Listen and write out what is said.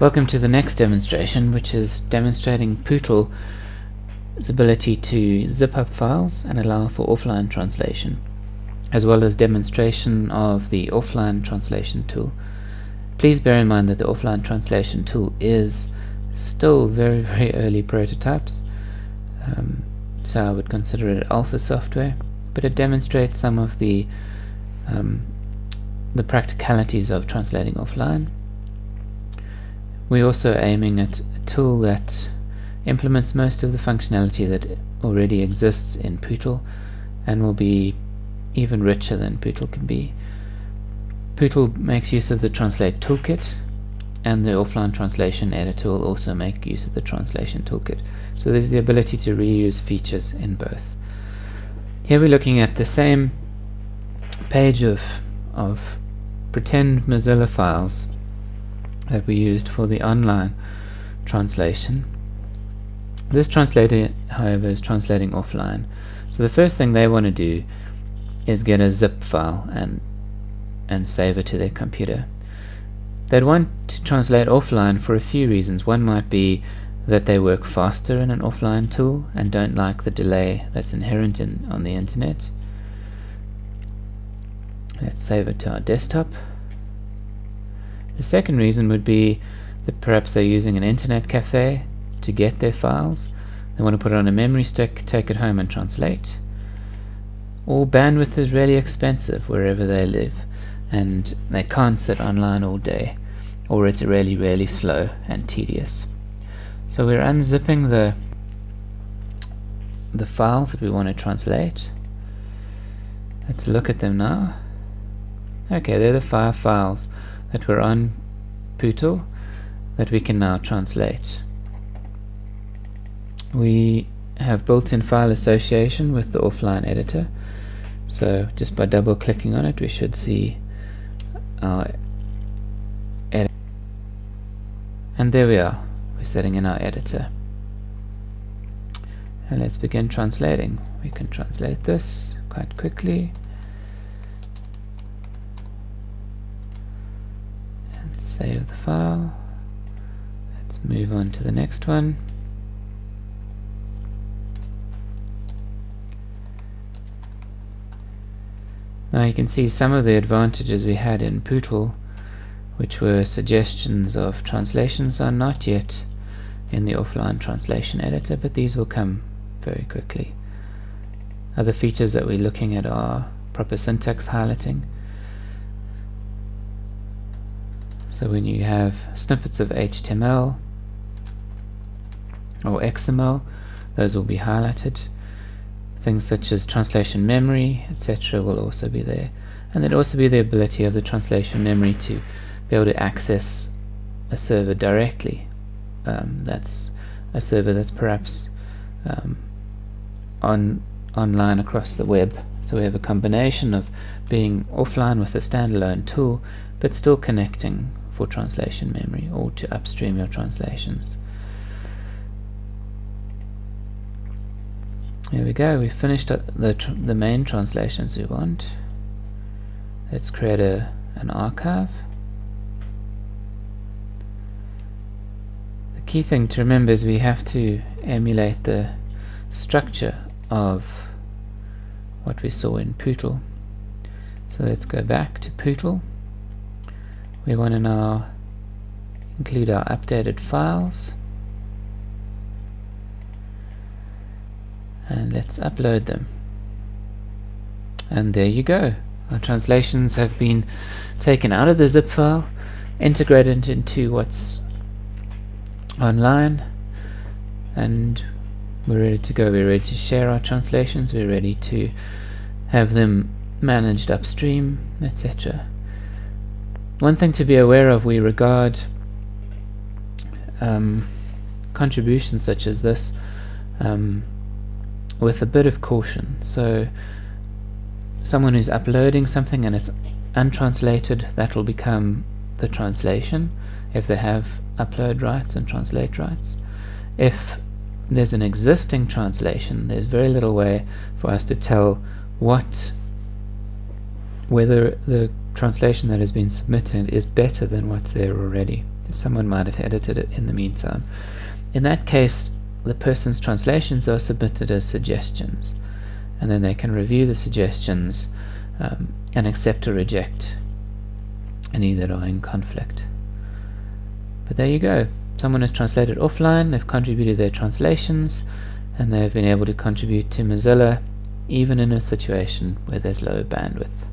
Welcome to the next demonstration which is demonstrating Pootle's ability to zip up files and allow for offline translation as well as demonstration of the offline translation tool. Please bear in mind that the offline translation tool is still very very early prototypes um, so I would consider it alpha software but it demonstrates some of the um, the practicalities of translating offline we're also aiming at a tool that implements most of the functionality that already exists in Pootle and will be even richer than Pootle can be. Pootle makes use of the Translate Toolkit and the offline translation editor will also make use of the translation toolkit. So there's the ability to reuse features in both. Here we're looking at the same page of, of pretend Mozilla files that we used for the online translation. This translator, however, is translating offline. So the first thing they want to do is get a zip file and and save it to their computer. They'd want to translate offline for a few reasons. One might be that they work faster in an offline tool and don't like the delay that's inherent in on the internet. Let's save it to our desktop. The second reason would be that perhaps they're using an internet cafe to get their files. They want to put it on a memory stick, take it home and translate. Or bandwidth is really expensive wherever they live and they can't sit online all day or it's really really slow and tedious. So we're unzipping the the files that we want to translate. Let's look at them now. Okay, they're the five files that were on Pootle that we can now translate. We have built-in file association with the offline editor so just by double clicking on it we should see our edit. And there we are. We're setting in our editor. And let's begin translating. We can translate this quite quickly save the file. Let's move on to the next one. Now you can see some of the advantages we had in Pootle which were suggestions of translations are not yet in the offline translation editor but these will come very quickly. Other features that we're looking at are proper syntax highlighting So when you have snippets of HTML or XML, those will be highlighted. Things such as translation memory, etc. will also be there. And there'll also be the ability of the translation memory to be able to access a server directly. Um, that's a server that's perhaps um, on online across the web. So we have a combination of being offline with a standalone tool, but still connecting for translation memory or to upstream your translations. Here we go, we finished the, the main translations we want. Let's create a, an archive. The key thing to remember is we have to emulate the structure of what we saw in Pootle. So let's go back to Pootle we want to now include our updated files. And let's upload them. And there you go. Our translations have been taken out of the zip file integrated into what's online and we're ready to go. We're ready to share our translations. We're ready to have them managed upstream etc one thing to be aware of, we regard um, contributions such as this um, with a bit of caution. So someone who's uploading something and it's untranslated, that will become the translation if they have upload rights and translate rights. If there's an existing translation, there's very little way for us to tell what whether the translation that has been submitted is better than what's there already. someone might have edited it in the meantime. In that case, the person's translations are submitted as suggestions, and then they can review the suggestions um, and accept or reject any that are in conflict. But there you go. Someone has translated offline, they've contributed their translations, and they've been able to contribute to Mozilla even in a situation where there's low bandwidth.